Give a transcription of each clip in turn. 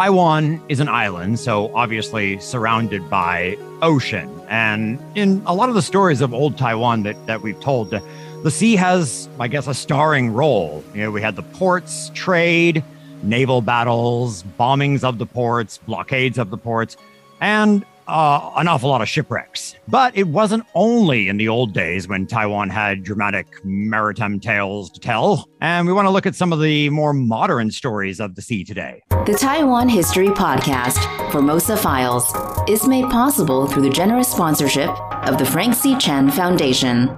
Taiwan is an island, so obviously surrounded by ocean. And in a lot of the stories of old Taiwan that, that we've told, the sea has, I guess, a starring role. You know, we had the ports, trade, naval battles, bombings of the ports, blockades of the ports, and uh, an awful lot of shipwrecks. But it wasn't only in the old days when Taiwan had dramatic maritime tales to tell. And we want to look at some of the more modern stories of the sea today. The Taiwan History Podcast, Formosa Files, is made possible through the generous sponsorship of the Frank C. Chen Foundation.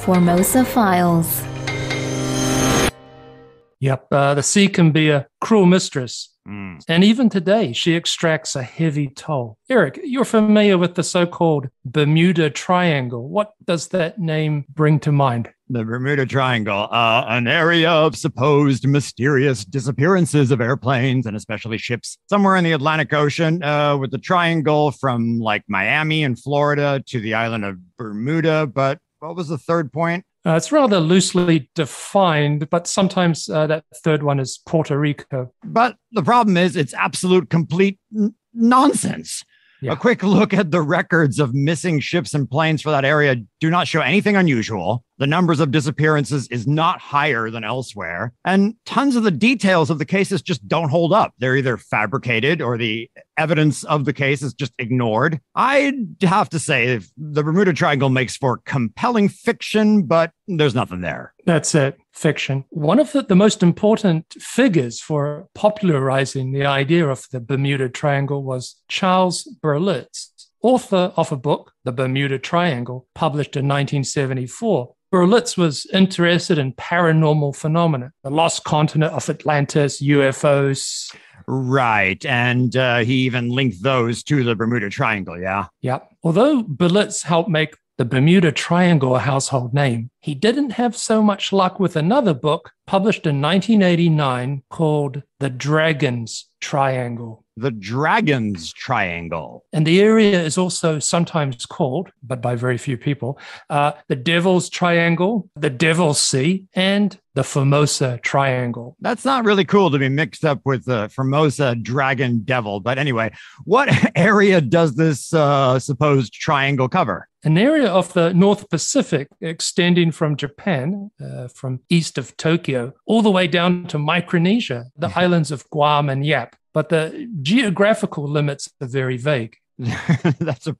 Formosa Files. Yep, uh, the sea can be a cruel mistress. Mm. And even today, she extracts a heavy toll. Eryk, you're familiar with the so called Bermuda Triangle. What does that name bring to mind? The Bermuda Triangle, uh, an area of supposed mysterious disappearances of airplanes and especially ships somewhere in the Atlantic Ocean, uh, with the triangle from like Miami and Florida to the island of Bermuda. But what was the third point? Uh, it's rather loosely defined, but sometimes uh, that third one is Puerto Rico. But the problem is, it's absolute complete n- nonsense. Yeah. A quick look at the records of missing ships and planes for that area do not show anything unusual. The numbers of disappearances is not higher than elsewhere. And tons of the details of the cases just don't hold up. They're either fabricated or the evidence of the case is just ignored. I'd have to say the Bermuda Triangle makes for compelling fiction, but there's nothing there. That's it, fiction. One of the, the most important figures for popularizing the idea of the Bermuda Triangle was Charles Berlitz, author of a book, The Bermuda Triangle, published in 1974. Berlitz was interested in paranormal phenomena, the lost continent of Atlantis, UFOs. Right. And uh, he even linked those to the Bermuda Triangle. Yeah. Yeah. Although Berlitz helped make the Bermuda Triangle household name, he didn't have so much luck with another book published in 1989 called The Dragon's Triangle. The Dragon's Triangle. And the area is also sometimes called, but by very few people, uh, the Devil's Triangle, the Devil's Sea, and the Formosa Triangle. That's not really cool to be mixed up with the Formosa Dragon Devil. But anyway, what area does this uh, supposed triangle cover? An area of the North Pacific extending from Japan, uh, from east of Tokyo, all the way down to Micronesia, the islands of Guam and Yap but the geographical limits are very vague. That's a,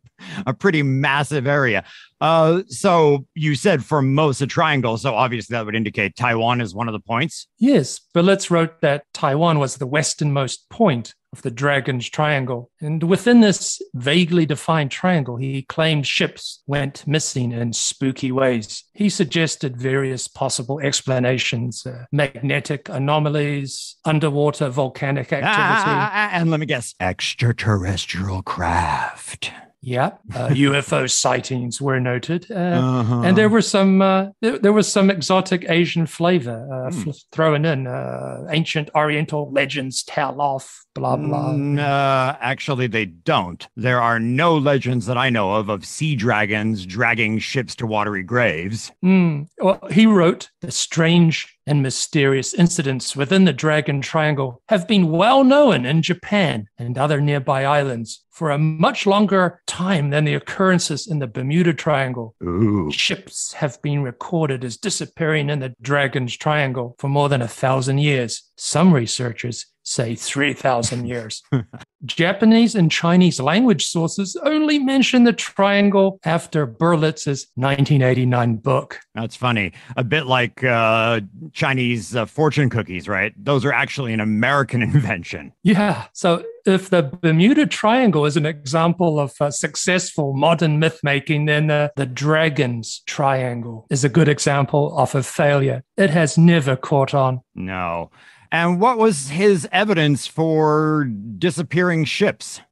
a pretty massive area. Uh, so you said Formosa Triangle, so obviously that would indicate Taiwan is one of the points. Yes, Berlitz wrote that Taiwan was the westernmost point of the Dragon's Triangle. And within this vaguely defined triangle, he claimed ships went missing in spooky ways. He suggested various possible explanations uh, magnetic anomalies, underwater volcanic activity. Ah, ah, ah, and let me guess extraterrestrial craft. Yeah, uh, UFO sightings were noted, uh, Uh-huh. and there were some. Uh, there, there was some exotic Asian flavor uh, Hmm. f- thrown in. Uh, ancient Oriental legends tell off blah blah. Mm, uh, actually, they don't. There are no legends that I know of of sea dragons dragging ships to watery graves. Mm. Well, he wrote the strange and mysterious incidents within the Dragon Triangle have been well known in Japan and other nearby islands for a much longer time than the occurrences in the Bermuda Triangle. Ooh. Ships have been recorded as disappearing in the Dragon's Triangle for more than a thousand years. Some researchers say 3,000 years. Japanese and Chinese language sources only mention the triangle after Berlitz's 1989 book. That's funny. A bit like uh, Chinese uh, fortune cookies, right? Those are actually an American invention. Yeah. So if the Bermuda Triangle is an example of uh, successful modern myth making, then uh, the Dragon's Triangle is a good example of a failure. It has never caught on. No. And what was his evidence for disappearing ships?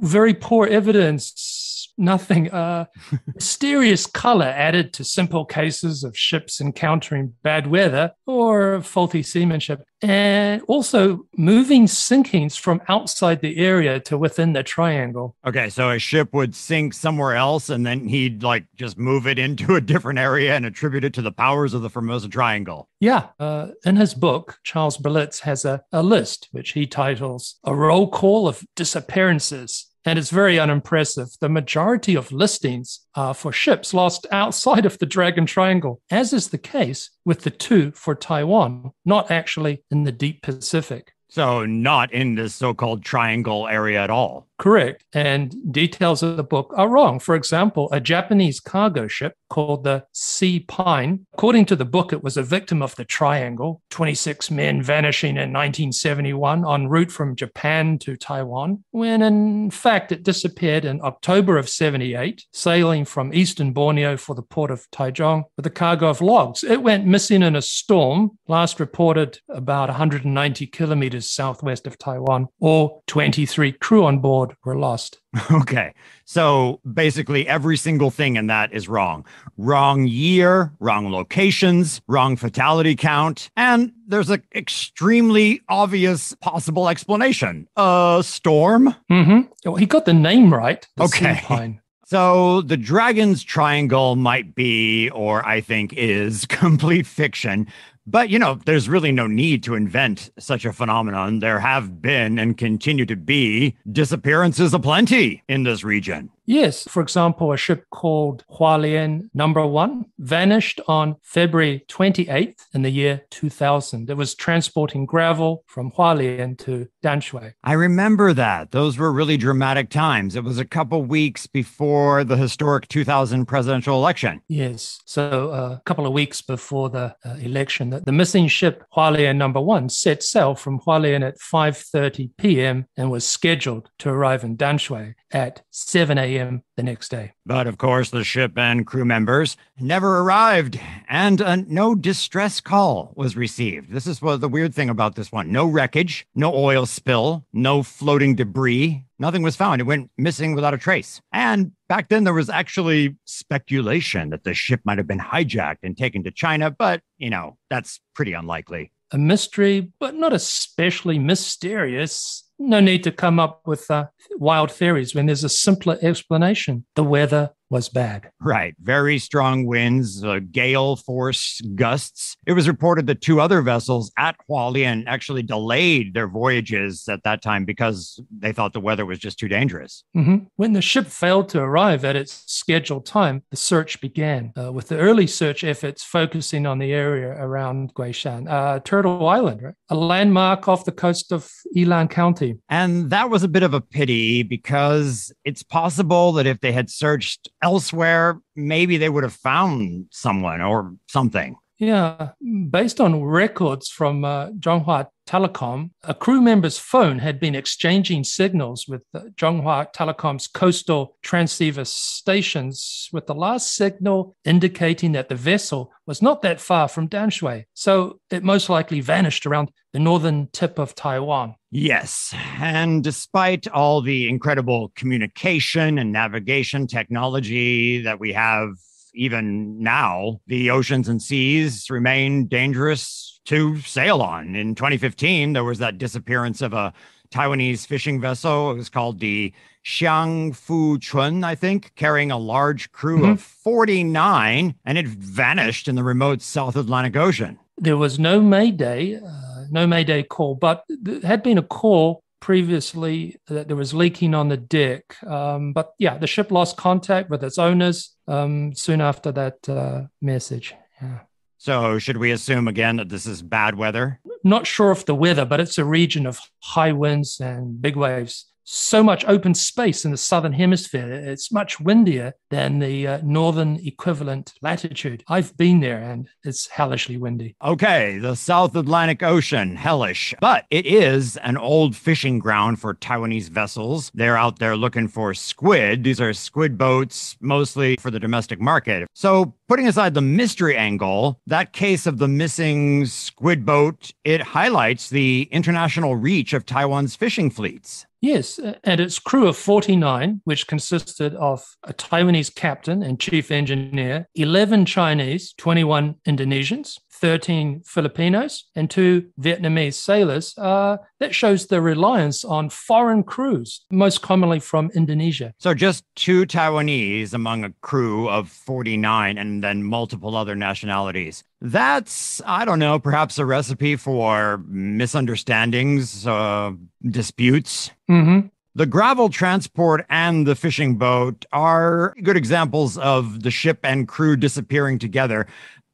Very poor evidence. Nothing. Uh, mysterious color added to simple cases of ships encountering bad weather or faulty seamanship. And also moving sinkings from outside the area to within the triangle. Okay, so a ship would sink somewhere else and then he'd like just move it into a different area and attribute it to the powers of the Formosa Triangle. Yeah. Uh, in his book, Charles Berlitz has a, a list which he titles A Roll Call of Disappearances and it's very unimpressive. The majority of listings are for ships lost outside of the Dragon Triangle, as is the case with the two for Taiwan, not actually in the deep Pacific. So, not in the so called triangle area at all. Correct. And details of the book are wrong. For example, a Japanese cargo ship called the Sea Pine, according to the book, it was a victim of the triangle 26 men vanishing in 1971 en route from Japan to Taiwan, when in fact it disappeared in October of 78, sailing from eastern Borneo for the port of Taichung with a cargo of logs. It went missing in a storm, last reported about 190 kilometers southwest of Taiwan, or 23 crew on board were lost. Okay. So basically, every single thing in that is wrong. Wrong year, wrong locations, wrong fatality count. And there's an extremely obvious possible explanation a storm. Mm-hmm. Well, he got the name right. The okay. So the Dragon's Triangle might be, or I think is, complete fiction, but, you know, there's really no need to invent such a phenomenon. There have been and continue to be disappearances aplenty in this region. Yes. For example, a ship called Hualien Number One vanished on February 28th in the year 2000. It was transporting gravel from Hualien to Danshui. I remember that. Those were really dramatic times. It was a couple weeks before the historic 2000 presidential election. Yes. So uh, a couple of weeks before the uh, election, the, the missing ship Hualien Number One set sail from Hualien at 5:30 p.m. and was scheduled to arrive in Danshui at 7 a.m. the next day. But of course, the ship and crew members never arrived, and uh, no distress call was received. This is what the weird thing about this one no wreckage, no oil spill, no floating debris. Nothing was found. It went missing without a trace. And back then, there was actually speculation that the ship might have been hijacked and taken to China, but, you know, that's pretty unlikely. A mystery, but not especially mysterious no need to come up with uh, wild theories when there's a simpler explanation. The weather was bad. Right. Very strong winds, uh, gale force gusts. It was reported that two other vessels at Hualien actually delayed their voyages at that time because they thought the weather was just too dangerous. Mm-hmm. When the ship failed to arrive at its scheduled time, the search began, uh, with the early search efforts focusing on the area around Guishan, uh, Turtle Island, right? a landmark off the coast of Yilan County. And that was a bit of a pity because it's possible that if they had searched elsewhere, maybe they would have found someone or something. Yeah, based on records from uh, Chunghwa Telecom, a crew member's phone had been exchanging signals with uh, Chunghwa Telecom's coastal transceiver stations, with the last signal indicating that the vessel was not that far from Danshui. So it most likely vanished around the northern tip of Taiwan. Yes. And despite all the incredible communication and navigation technology that we have even now, the oceans and seas remain dangerous to sail on. In 2015, there was that disappearance of a Taiwanese fishing vessel. It was called the Xiang Fu Chun, I think, carrying a large crew mm-hmm. of 49, and it vanished in the remote South Atlantic Ocean. There was no Mayday, uh, no Mayday call, but there had been a call previously that there was leaking on the deck. Um, but yeah, the ship lost contact with its owners um, soon after that uh, message. Yeah. So, should we assume again that this is bad weather? Not sure of the weather, but it's a region of high winds and big waves so much open space in the southern hemisphere. It's much windier than the uh, northern equivalent latitude. I've been there and it's hellishly windy. Okay, the South Atlantic Ocean, hellish. But it is an old fishing ground for Taiwanese vessels. They're out there looking for squid. These are squid boats, mostly for the domestic market. So, putting aside the mystery angle, that case of the missing squid boat, it highlights the international reach of Taiwan's fishing fleets. Yes, and its crew of 49, which consisted of a Taiwanese captain and chief engineer, 11 Chinese, 21 Indonesians, 13 Filipinos, and two Vietnamese sailors, uh, that shows the reliance on foreign crews, most commonly from Indonesia. So just two Taiwanese among a crew of 49 and then multiple other nationalities. That's, I don't know, perhaps a recipe for misunderstandings, uh, disputes. Mm-hmm. The gravel transport and the fishing boat are good examples of the ship and crew disappearing together.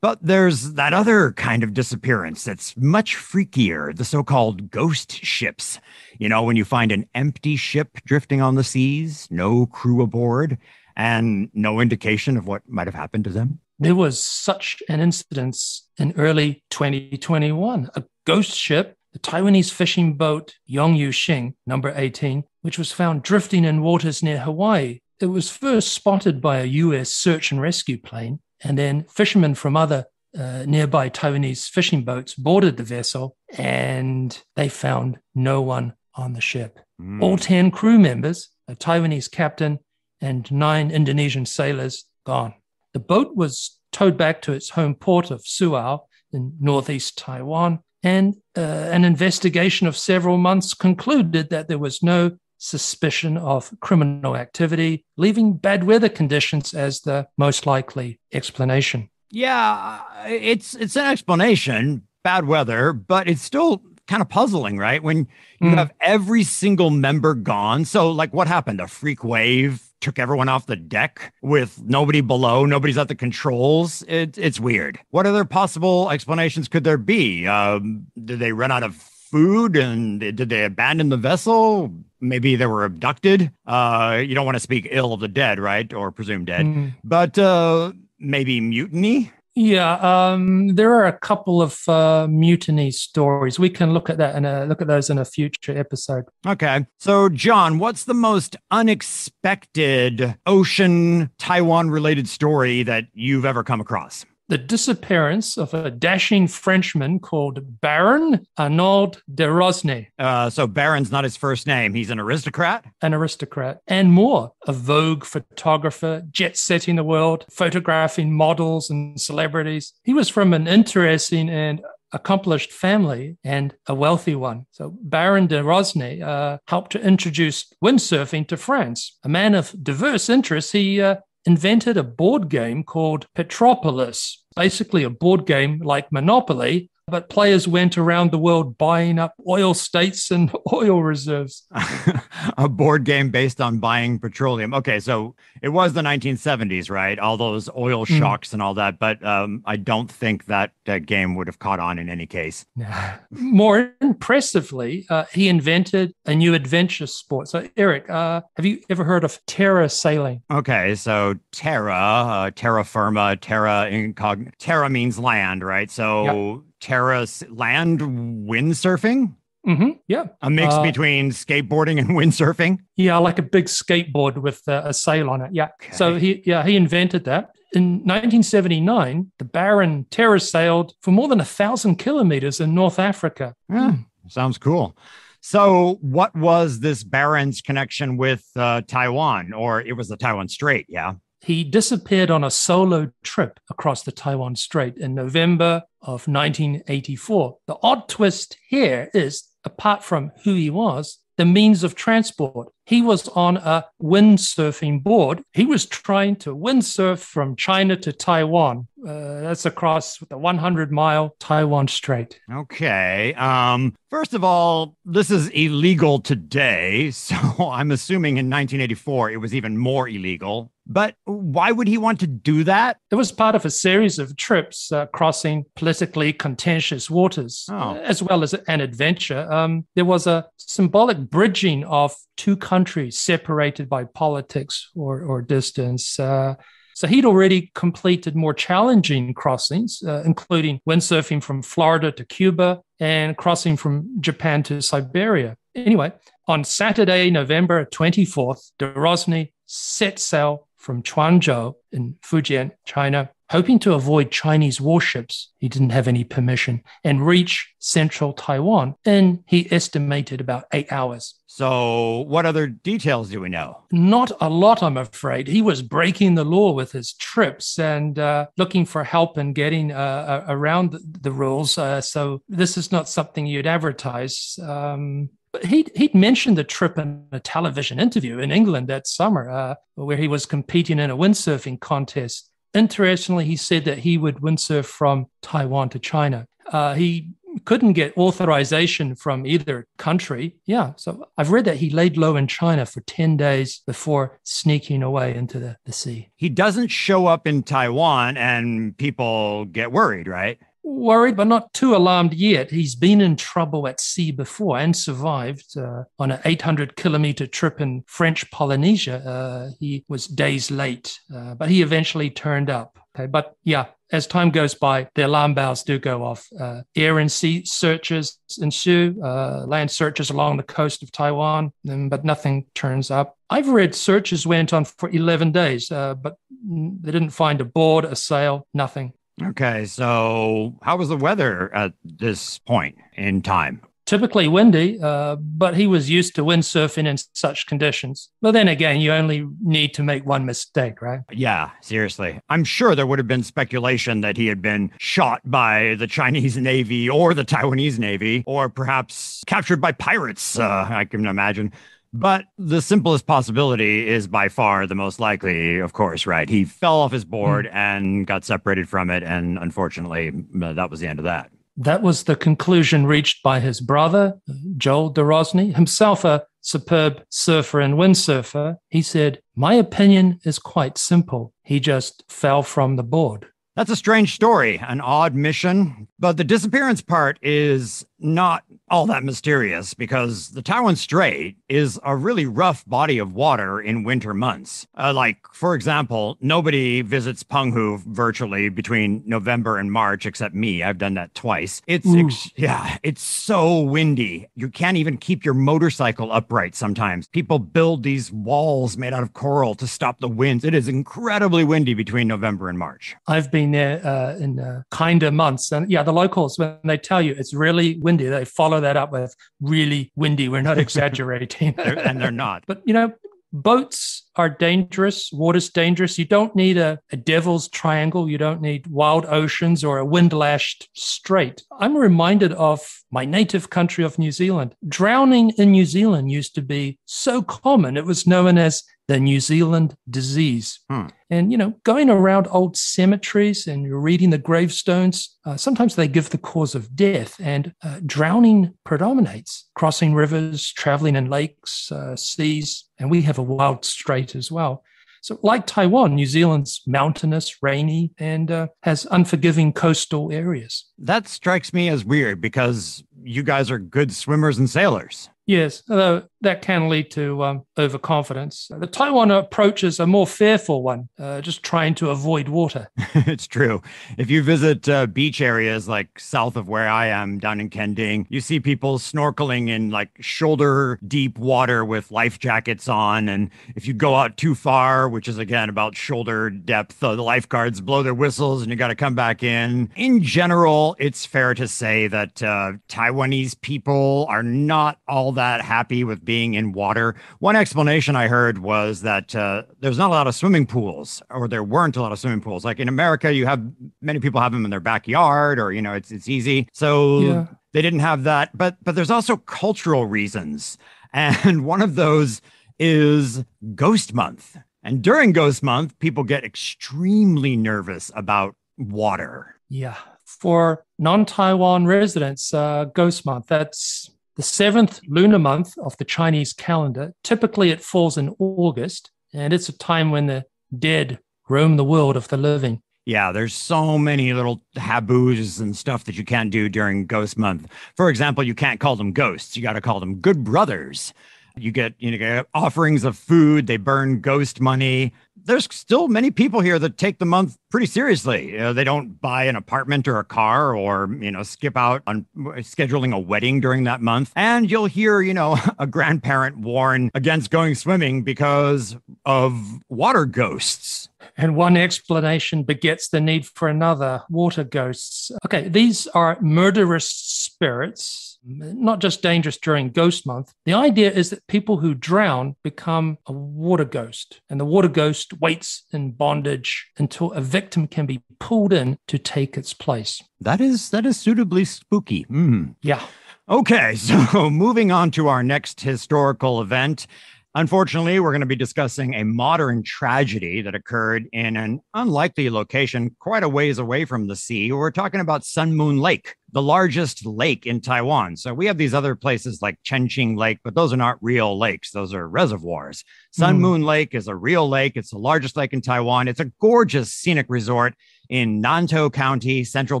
But there's that other kind of disappearance that's much freakier the so called ghost ships. You know, when you find an empty ship drifting on the seas, no crew aboard, and no indication of what might have happened to them. There was such an incident in early 2021. A ghost ship, the Taiwanese fishing boat Yongyu Xing, number 18, which was found drifting in waters near Hawaii. It was first spotted by a US search and rescue plane and then fishermen from other uh, nearby Taiwanese fishing boats boarded the vessel and they found no one on the ship. Mm. All 10 crew members, a Taiwanese captain, and nine Indonesian sailors gone. The boat was towed back to its home port of Suao in northeast Taiwan, and uh, an investigation of several months concluded that there was no suspicion of criminal activity, leaving bad weather conditions as the most likely explanation. Yeah, it's it's an explanation, bad weather, but it's still kind of puzzling, right? When you mm. have every single member gone. So like what happened? A freak wave took everyone off the deck with nobody below, nobody's at the controls. It, it's weird. What other possible explanations could there be? Um, did they run out of food and did they abandon the vessel? Maybe they were abducted. Uh, you don't want to speak ill of the dead, right? Or presumed dead, mm. but uh, maybe mutiny. Yeah, um, there are a couple of uh, mutiny stories. We can look at that and look at those in a future episode. Okay. So, John, what's the most unexpected ocean Taiwan related story that you've ever come across? The disappearance of a dashing Frenchman called Baron Arnaud de Rosny. Uh, so Baron's not his first name. He's an aristocrat? An aristocrat. And more, a Vogue photographer, jet setting the world, photographing models and celebrities. He was from an interesting and accomplished family and a wealthy one. So Baron de Rosny uh, helped to introduce windsurfing to France. A man of diverse interests, he uh, invented a board game called Petropolis, basically a board game like Monopoly, but players went around the world buying up oil states and oil reserves. a board game based on buying petroleum. Okay, so it was the 1970s, right? All those oil hmm. shocks mm. and all that, but um, I don't think that uh, game would have caught on in any case. More impressively, uh, he invented a new adventure sport. So, Eryk, uh, have you ever heard of terra sailing? Okay, so terra, uh, terra firma, terra incognita. Terra means land, right? So. Yep terrace land windsurfing. Mm-hmm. Yeah. A mix uh, between skateboarding and windsurfing. Yeah, like a big skateboard with uh, a sail on it. Yeah. Okay. So he, yeah, he invented that. In 1979, the Baron terra sailed for more than a thousand kilometers in North Africa. Yeah, sounds cool. So, what was this Baron's connection with uh, Taiwan, or it was the Taiwan Strait? Yeah he disappeared on a solo trip across the Taiwan Strait in November of 1984. The odd twist here is, apart from who he was, the means of transport. He was on a windsurfing board. He was trying to windsurf from China to Taiwan. Uh, that's across the 100 mile Taiwan Strait. Okay. Um, first of all, this is illegal today. So I'm assuming in 1984 it was even more illegal. But why would he want to do that? It was part of a series of trips uh, crossing politically contentious waters, oh. as well as an adventure. Um, there was a symbolic bridging of two countries separated by politics or, or distance. Uh, so he'd already completed more challenging crossings, uh, including windsurfing from Florida to Cuba and crossing from Japan to Siberia. Anyway, on Saturday, November 24th, de Rosny set sail from Quanzhou in Fujian, China, hoping to avoid Chinese warships. He didn't have any permission and reach central Taiwan in, he estimated, about eight hours. So, what other details do we know? Not a lot, I'm afraid. He was breaking the law with his trips and uh, looking for help in getting uh around the, rules. Uh, so, this is not something you'd advertise. Um, but he'd, he'd mentioned the trip in a television interview in England that summer, uh, where he was competing in a windsurfing contest. Interestingly, he said that he would windsurf from Taiwan to China. Uh, he couldn't get authorization from either country. Yeah. So I've read that he laid low in China for 10 days before sneaking away into the, the sea. He doesn't show up in Taiwan and people get worried, right? Worried, but not too alarmed yet. He's been in trouble at sea before and survived uh, on an 800 kilometer trip in French Polynesia. Uh, he was days late, uh, but he eventually turned up. Okay, but yeah, as time goes by, the alarm bells do go off. Uh, air and sea searches ensue, uh, land searches along the coast of Taiwan, um, but nothing turns up. I've read searches went on for 11 days, uh, but they didn't find a board, a sail, nothing. Okay, so how was the weather at this point in time? typically windy, uh, but he was used to windsurfing in such conditions. But then again, you only need to make one mistake, right? Yeah, seriously. I'm sure there would have been speculation that he had been shot by the Chinese Navy or the Taiwanese Navy, or perhaps captured by pirates, uh, I can imagine. But the simplest possibility is by far the most likely, of course, right? He fell off his board mm. and got separated from it. And unfortunately, uh, that was the end of that. That was the conclusion reached by his brother, Joel de Rosny, himself a superb surfer and windsurfer. He said, My opinion is quite simple. He just fell from the board. That's a strange story, an odd mission. But the disappearance part is not all that mysterious because the Taiwan Strait is a really rough body of water in winter months. Uh, like, for example, nobody visits Penghu virtually between November and March except me. I've done that twice. It's, ex- yeah, it's so windy. You can't even keep your motorcycle upright sometimes. People build these walls made out of coral to stop the winds. It is incredibly windy between November and March. I've been there uh, in uh, kinder months. And yeah, the locals, when they tell you it's really windy, they follow that up with really windy. We're not exaggerating. and they're not. But, you know, boats are dangerous. Water's dangerous. You don't need a, a devil's triangle. You don't need wild oceans or a wind lashed strait. I'm reminded of my native country of New Zealand. Drowning in New Zealand used to be so common. It was known as the New Zealand disease. Hmm. And, you know, going around old cemeteries and you're reading the gravestones, uh, sometimes they give the cause of death, and uh, drowning predominates, crossing rivers, traveling in lakes, uh, seas, and we have a wild strait as well. So, like Taiwan, New Zealand's mountainous, rainy, and uh, has unforgiving coastal areas. That strikes me as weird because you guys are good swimmers and sailors. Yes, although that can lead to um, overconfidence. The Taiwan approach is a more fearful one, uh, just trying to avoid water. it's true. If you visit uh, beach areas like south of where I am down in Kending, you see people snorkeling in like shoulder deep water with life jackets on. And if you go out too far, which is again about shoulder depth, uh, the lifeguards blow their whistles and you got to come back in. In general, it's fair to say that uh, Taiwanese people are not all that happy with being in water. One explanation I heard was that uh, there's not a lot of swimming pools, or there weren't a lot of swimming pools. Like in America, you have many people have them in their backyard, or you know, it's it's easy. So yeah. they didn't have that. But but there's also cultural reasons, and one of those is Ghost Month. And during Ghost Month, people get extremely nervous about water. Yeah. For non Taiwan residents, uh, Ghost Month, that's the seventh lunar month of the Chinese calendar. Typically, it falls in August, and it's a time when the dead roam the world of the living. Yeah, there's so many little taboos and stuff that you can't do during Ghost Month. For example, you can't call them ghosts. You got to call them good brothers. You get, you know, offerings of food. They burn ghost money there's still many people here that take the month pretty seriously. You know, they don't buy an apartment or a car or, you know, skip out on scheduling a wedding during that month. And you'll hear, you know, a grandparent warn against going swimming because of water ghosts. And one explanation begets the need for another water ghosts. Okay, these are murderous spirits not just dangerous during ghost month. The idea is that people who drown become a water ghost, and the water ghost waits in bondage until a victim can be pulled in to take its place. That is that is suitably spooky. Mm. Yeah. Okay, so moving on to our next historical event. Unfortunately, we're going to be discussing a modern tragedy that occurred in an unlikely location quite a ways away from the sea. We're talking about Sun Moon Lake, the largest lake in Taiwan. So we have these other places like Chengqing Lake, but those are not real lakes, those are reservoirs. Sun mm. Moon Lake is a real lake, it's the largest lake in Taiwan. It's a gorgeous scenic resort in Nantou County, central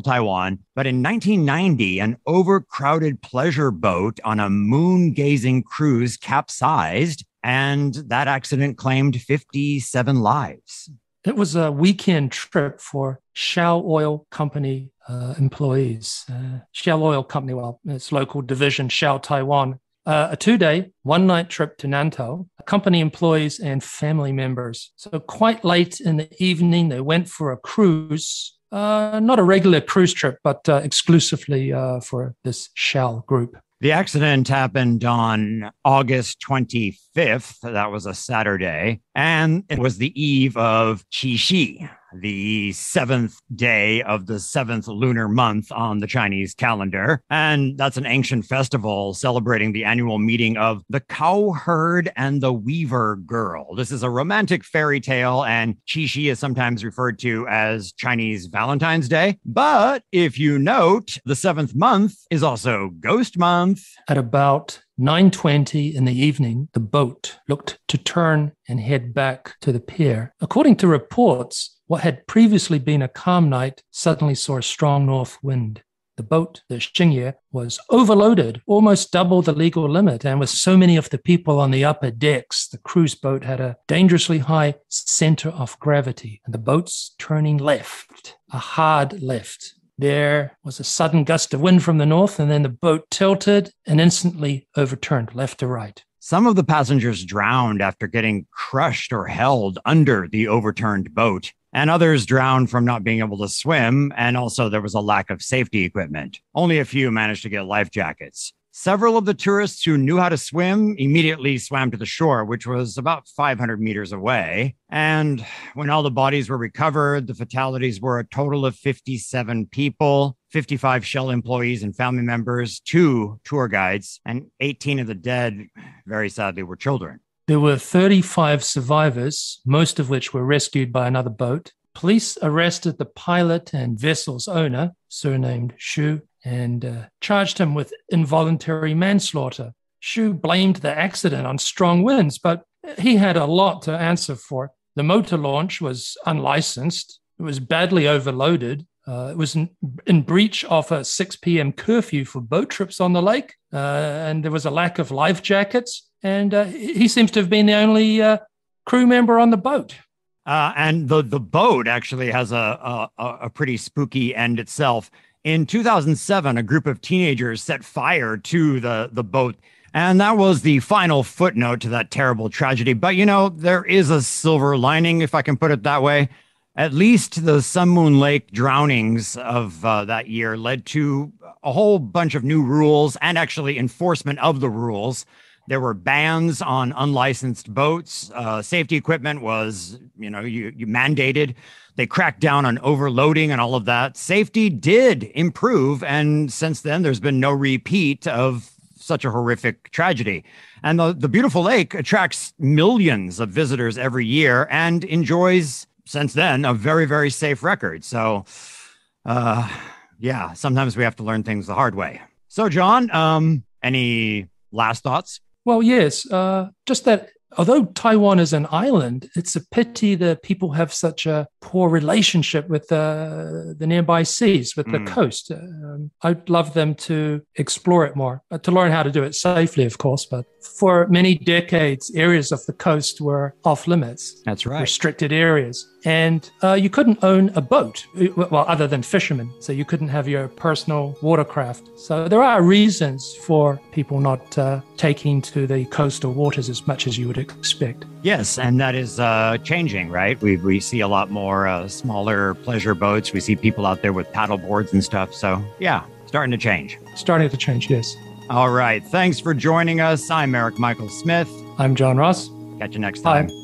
Taiwan. But in 1990, an overcrowded pleasure boat on a moon gazing cruise capsized and that accident claimed 57 lives. It was a weekend trip for Shell Oil Company uh, employees. Uh, Shell Oil Company, well, its local division, Shell Taiwan. Uh, a two day, one night trip to Nantou, company employees and family members. So, quite late in the evening, they went for a cruise. Uh, not a regular cruise trip, but uh, exclusively uh, for this Shell group. The accident happened on August 25th. That was a Saturday. And it was the eve of Qixi, the seventh day of the seventh lunar month on the Chinese calendar. And that's an ancient festival celebrating the annual meeting of the cowherd and the weaver girl. This is a romantic fairy tale, and Qixi is sometimes referred to as Chinese Valentine's Day. But if you note, the seventh month is also Ghost Month. At about 9:20 in the evening, the boat looked to turn and head back to the pier. According to reports, what had previously been a calm night suddenly saw a strong north wind. The boat, the Xingye, was overloaded, almost double the legal limit. And with so many of the people on the upper decks, the cruise boat had a dangerously high center of gravity. And the boat's turning left, a hard left. There was a sudden gust of wind from the north, and then the boat tilted and instantly overturned left to right. Some of the passengers drowned after getting crushed or held under the overturned boat and others drowned from not being able to swim. And also, there was a lack of safety equipment. Only a few managed to get life jackets. Several of the tourists who knew how to swim immediately swam to the shore, which was about 500 meters away. And when all the bodies were recovered, the fatalities were a total of 57 people, 55 Shell employees and family members, two tour guides, and 18 of the dead, very sadly, were children. There were 35 survivors, most of which were rescued by another boat. Police arrested the pilot and vessel's owner, surnamed Shu, and uh, charged him with involuntary manslaughter. Shu blamed the accident on strong winds, but he had a lot to answer for. The motor launch was unlicensed, it was badly overloaded, uh, it was in, in, breach of a 6 p.m. curfew for boat trips on the lake, uh, and there was a lack of life jackets and uh, he seems to have been the only uh, crew member on the boat. Uh, and the the boat actually has a, a, a pretty spooky end itself. In 2007, a group of teenagers set fire to the the boat, and that was the final footnote to that terrible tragedy. But you know, there is a silver lining, if I can put it that way. At least the Sun Moon Lake drownings of uh, that year led to a whole bunch of new rules and actually enforcement of the rules. There were bans on unlicensed boats. Uh, safety equipment was, you know, you, you mandated. They cracked down on overloading and all of that. Safety did improve. And since then, there's been no repeat of such a horrific tragedy. And the, the beautiful lake attracts millions of visitors every year and enjoys, since then, a very, very safe record. So, uh, yeah, sometimes we have to learn things the hard way. So, John, um, any last thoughts? Well, yes. Uh, just that although Taiwan is an island, it's a pity that people have such a poor relationship with uh, the nearby seas, with mm. the coast. Um, I'd love them to explore it more, uh, to learn how to do it safely, of course. But for many decades, areas of the coast were off limits. That's right. Restricted areas. And uh, you couldn't own a boat, uh, well, other than fishermen. So you couldn't have your personal watercraft. So there are reasons for people not uh, taking to the coastal waters as much as you would expect. Yes, and that is uh, changing, right? We, we see a lot more uh, smaller pleasure boats. We see people out there with paddle boards and stuff. So, yeah, starting to change. Starting to change, yes. All right. Thanks for joining us. I'm Eryk Michael Smith. I'm John Ross. Catch you next time. Bye.